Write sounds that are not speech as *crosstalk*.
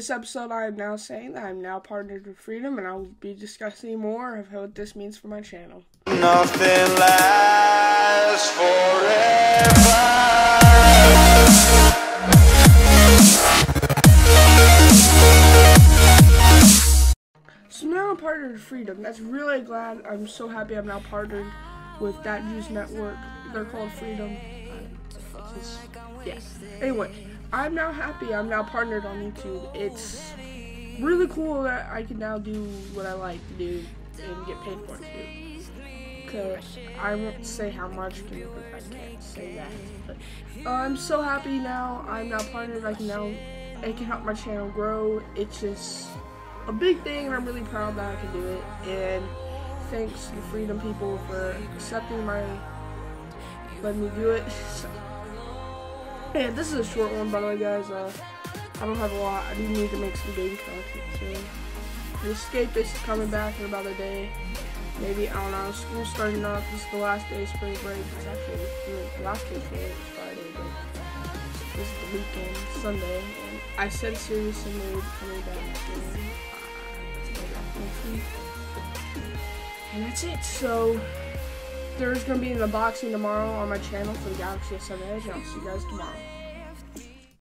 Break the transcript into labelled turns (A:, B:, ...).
A: This episode, I am now saying that I'm now partnered with Freedom, and I will be discussing more of what this means for my channel.
B: Nothing lasts forever.
A: So now I'm partnered with Freedom. That's really glad. I'm so happy I'm now partnered with that news Network. They're called Freedom. Just, yeah. Anyway, I'm now happy. I'm now partnered on YouTube. It's really cool that I can now do what I like to do and get paid for it to do. Cause I won't say how much because I can't say that. But uh, I'm so happy now. I'm now partnered. I can now it can help my channel grow. It's just a big thing, and I'm really proud that I can do it. And thanks to the Freedom people for accepting my letting me do it. *laughs* So, this is a short one, by the way, guys. Uh, I don't have a lot. I do need to make some game content soon. The Escapist is coming back in about a day. Maybe, I don't know, school's starting up. This is the last day of spring break. It's actually the last day of spring break is Friday, but this is the weekend, Sunday. And I said Serious and Mood coming back soon. Uh. And that's it. So, there's going to be an unboxing tomorrow on my channel for the Galaxy S7 Edge, and I'll see you guys tomorrow.